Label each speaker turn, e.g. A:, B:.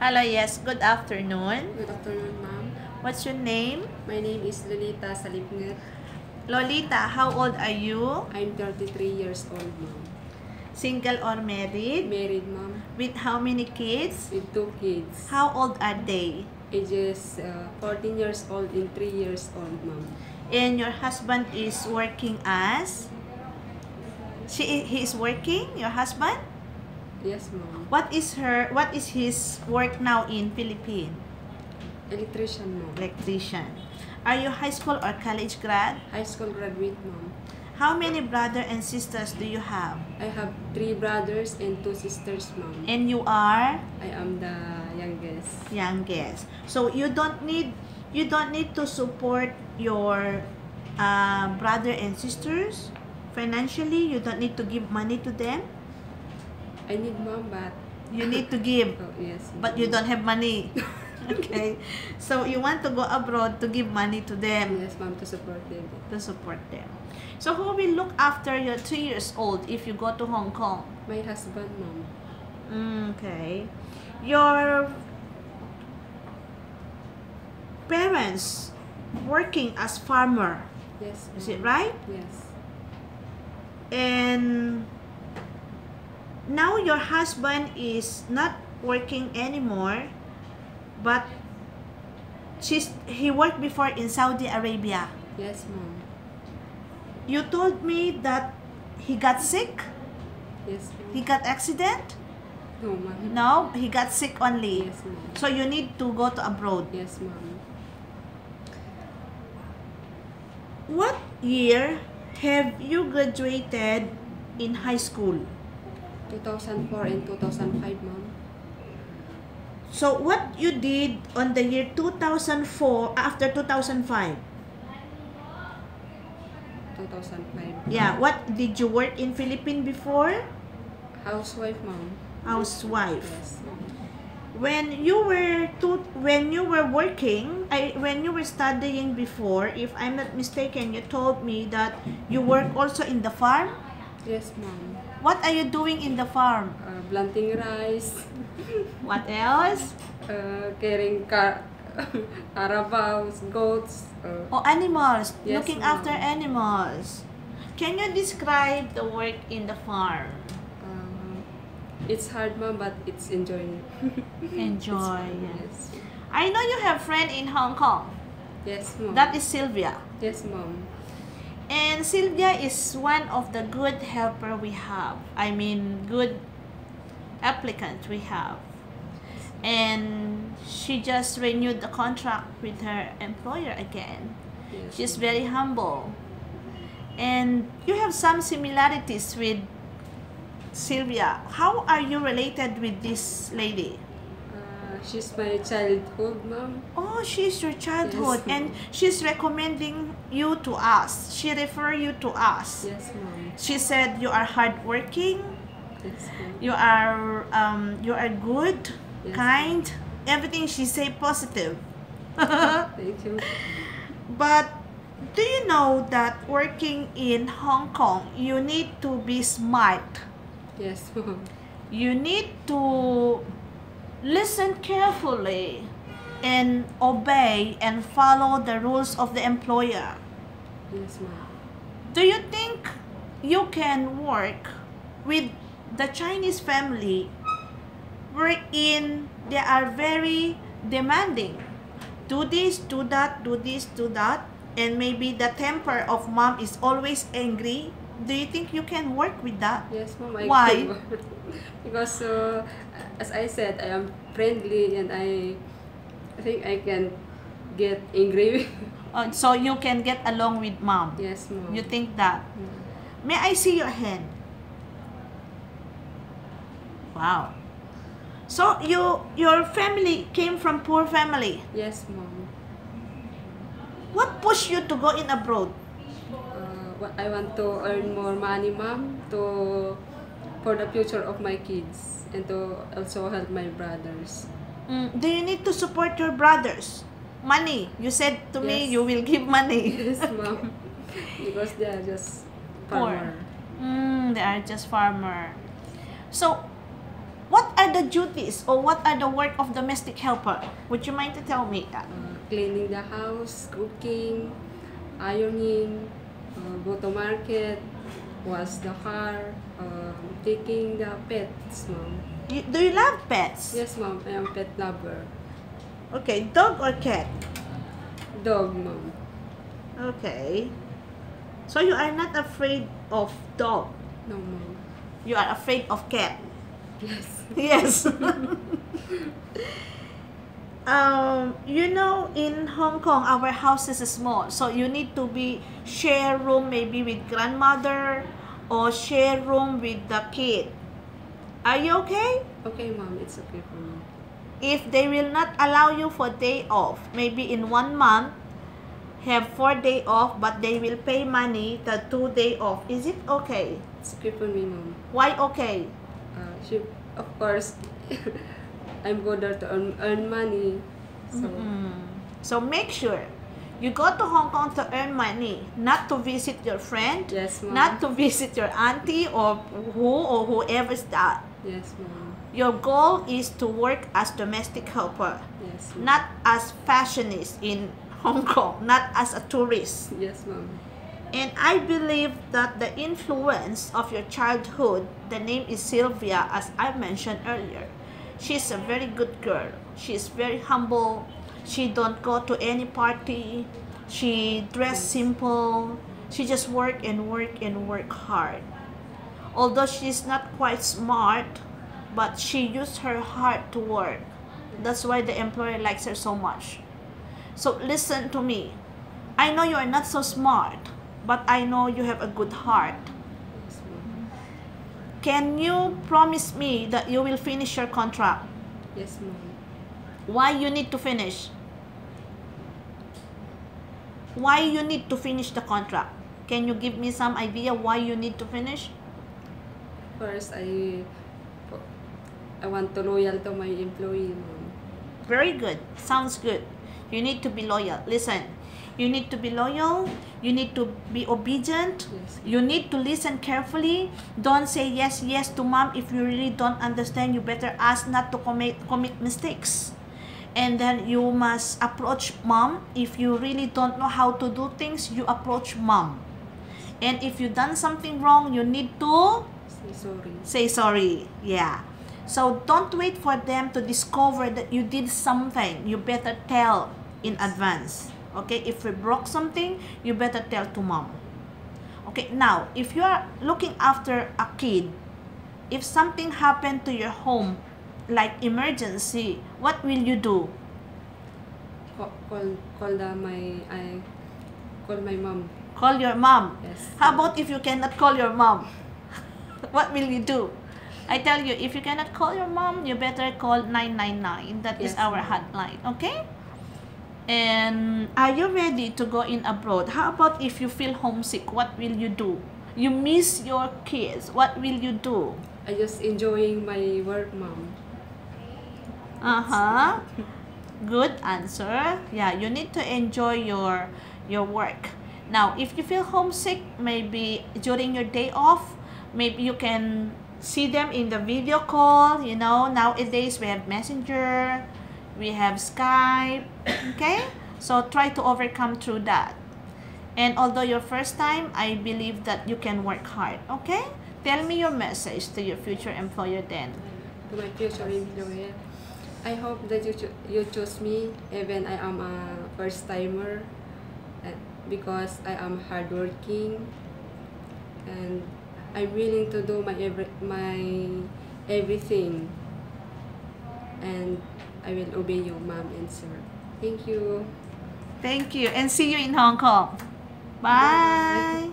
A: Hello, yes. Good afternoon.
B: Good afternoon, ma'am.
A: What's your name?
B: My name is Lolita Salipnget.
A: Lolita, how old are you?
B: I'm 33 years old, ma'am.
A: Single or married?
B: Married, ma'am,
A: With how many kids?
B: with two kids.
A: How old are they?
B: Ages uh, 14 years old and 3 years old, ma'am.
A: And your husband is working as? She, he is working, your husband?
B: Yes, ma'am.
A: What is her, what is his work now in Philippines?
B: Electrician, ma'am.
A: Electrician. Are you high school or college grad?
B: High school graduate, ma'am.
A: How many brother and sisters do you have?
B: I have three brothers and two sisters, ma'am.
A: And you are?
B: I am the youngest.
A: youngest. So you don't need you don't need to support your uh, brother and sisters financially. You don't need to give money to them.
B: I need mom, but
A: You need to give,
B: oh, yes.
A: but you don't have money. okay, so you want to go abroad to give money to them
B: Yes, ma'am, to support them.
A: to support them. So who will look after your three years old if you go to Hong Kong?
B: My husband, mom.
A: Mm, Okay. Your parents working as farmer,
B: Yes.
A: is it right?
B: Yes.
A: And now your husband is not working anymore, but she's he worked before in Saudi Arabia.
B: Yes, mom
A: You told me that he got sick.
B: Yes, ma'am.
A: He got accident.
B: No, ma'am.
A: No, he got sick only.
B: Yes, ma'am.
A: So you need to go to abroad.
B: Yes, ma'am.
A: What year have you graduated in high school?
B: 2004 and 2005, ma'am.
A: So what you did on the year 2004 ah, after 2005?
B: 2005.
A: Yeah, what did you work in Philippines before?
B: Housewife, ma'am.
A: Housewife.
B: Yes.
A: When you were to, when you were working, I when you were studying before, if I'm not mistaken, you told me that you work also in the farm.
B: Yes, ma'am.
A: What are you doing in the farm?
B: Uh, planting rice,
A: What else?
B: uh, carrying car carabaos, goats. Uh,
A: Oh, animals.
B: Yes,
A: looking after animals. Can you describe the work in the farm?
B: um, it's hard, ma'am, but it's enjoying.
A: Enjoy.
B: It's fun,
A: yeah.
B: yes.
A: I know you have friend in Hong Kong.
B: Yes, ma'am.
A: That is Sylvia.
B: Yes, ma'am.
A: And Sylvia is one of the good helper we have. I mean, good applicant we have. And she just renewed the contract with her employer again.
B: Yes.
A: She's very humble. And you have some similarities with Sylvia. How are you related with this lady?
B: She's my childhood, ma'am.
A: Oh, she's your childhood
B: Yes,
A: and she's recommending you to us. She refer you to us.
B: Yes, ma'am.
A: She said you are hardworking,
B: Yes,
A: you are um, you are good,
B: Yes.
A: kind. Everything she say positive.
B: Thank you.
A: but do you know that working in Hong Kong, you need to be smart.
B: Yes.
A: You need to listen carefully and obey and follow the rules of the employer.
B: Yes, ma'am.
A: Do you think you can work with the Chinese family wherein they are very demanding? Do this, do that, do this, do that, and maybe the temper of mom is always angry. Do you think you can work with that?
B: Yes, ma'am. I
A: Why?
B: can because, uh, as I said, I am friendly and I, I think I can get angry.
A: Uh, so you can get along with mom.
B: yes, ma'am.
A: You think that?
B: Mm.
A: May I see your hand? Wow. So you your family came from poor family.
B: Yes, ma'am.
A: What pushed you to go in abroad?
B: What I want to earn more money, ma'am, to for the future of my kids and to also help my brothers.
A: Mm, do you need to support your brothers? Money. You said to me
B: Yes.
A: you will give money.
B: Yes, ma'am. because they are just
A: Poor.
B: farmer.
A: Mm, they are just farmer. So, what are are the duties or what are the work of domestic helper? Would you mind to tell me that?
B: Uh, cleaning the house, cooking, ironing, uh, go to market, wash the car, um, taking the pets, mom.
A: You, do you love pets?
B: Yes, mom. I am pet lover.
A: Okay, dog or cat?
B: Dog, mom.
A: Okay. So you are not afraid of dog.
B: No, mom.
A: You are afraid of cat.
B: Yes.
A: Yes. um, you know, in Hong Kong, our houses is small, so you need to be share room maybe with grandmother or share room with the kid. Are you okay?
B: Okay, mom. It's okay for me.
A: If they will not allow you for day off, maybe in one month, have four day off, but they will pay money the two day off. Is it okay?
B: It's okay for me, mom.
A: Why okay?
B: Uh, she, of course, I'm go there to earn, earn money. So,
A: Mm. So make sure you go to Hong Kong to earn money, not to visit your friend,
B: yes, mom.
A: not to visit your auntie or who or whoever's that.
B: Yes, mom.
A: Your goal is to work as domestic helper,
B: Yes, mom.
A: not as fashionist in Hong Kong, not as a tourist.
B: Yes, ma'am.
A: And I believe that the influence of your childhood, the name is Sylvia, as I mentioned earlier. She's a very good girl. She's very humble. She don't go to any party. She dress simple. She just work and work and work hard. Although she's not quite smart, but she used her heart to work. That's why the employer likes her so much. So listen to me. I know you are not so smart, but I know you have a good heart. Can you promise me that you will finish your contract?
B: Yes, ma'am.
A: Why you need to finish? Why you need to finish the contract? Can you give me some idea why you need to finish?
B: First, I I want to loyal to my employee.
A: Very good. Sounds good. You need to be loyal. Listen, you need to be loyal. You need to be obedient.
B: Yes.
A: You need to listen carefully. Don't say yes, yes to mom if you really don't understand. You better ask not to commit commit mistakes. And then you must approach mom. If you really don't know how to do things, you approach mom. And if you done something wrong, you need to
B: Say sorry.
A: say sorry. Yeah. So don't wait for them to discover that you did something. You better tell in advance. Okay, if we broke something, you better tell to mom. Okay, now if you are looking after a kid, if something happened to your home, like emergency, what will you do?
B: Call, call, call the my, I call my mom.
A: Call your mom.
B: Yes.
A: How about if you cannot call your mom? what will you do? I tell you, if you cannot call your mom, you better call 999. That is
B: Yes,
A: our hotline, okay? And are you ready to go in abroad? How about if you feel homesick? What will you do? You miss your kids. What will you do?
B: I just enjoying my work, mom.
A: Uh-huh. Good answer. Yeah, you need to enjoy your your work. Now, if you feel homesick, maybe during your day off, maybe you can see them in the video call. You know, nowadays we have Messenger, we have Skype. Okay? So try to overcome through that. And although your first time, I believe that you can work hard. Okay? Tell me your message to your future employer then.
B: To my future employer. I hope that you cho- you choose me even I am a first timer because I am hardworking and I'm willing to do my every, my everything and I will obey you mom and sir. Thank you.
A: Thank you and see you in Hong Kong. Bye.